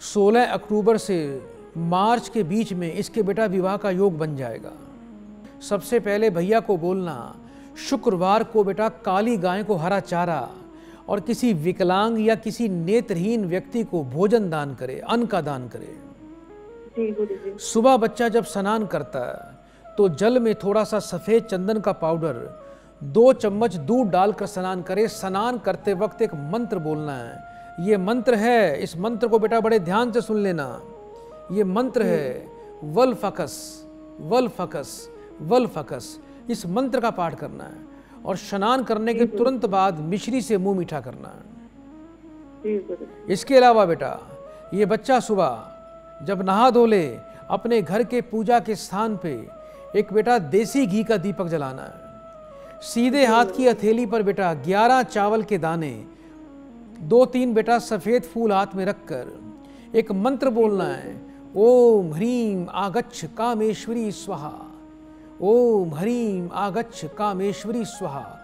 16 अक्टूबर से मार्च के बीच में इसके बेटा विवाह का योग बन जाएगा। सबसे पहले भैया को बोलना शुक्रवार को बेटा काली गाय को हरा चारा और किसी विकलांग या किसी नेत्रहीन व्यक्ति को भोजन दान करे अन्न का दान करे। सुबह बच्चा जब स्नान करता है तो जल में थोड़ा सा सफ़ेद चंदन का पाउडर दो चम्मच दूध डालकर स्नान करे। स्नान करते वक्त एक मंत्र बोलना है ये मंत्र है इस मंत्र को बेटा बड़े ध्यान से सुन लेना। ये मंत्र है वल फकस वल फकस वल फकस। इस मंत्र का पाठ करना है और स्नान करने के तुरंत बाद मिश्री से मुँह मीठा करना है। इसके अलावा बेटा ये बच्चा सुबह जब नहा धो ले अपने घर के पूजा के स्थान पे एक बेटा देसी घी का दीपक जलाना है। सीधे हाथ की हथेली पर बेटा ग्यारह चावल के दाने दो तीन बेटा सफ़ेद फूल हाथ में रखकर एक मंत्र बोलना है, ओम ह्रीम आगच्छ कामेश्वरी स्वाहा, ओम ह्रीम आगच्छ कामेश्वरी स्वाहा।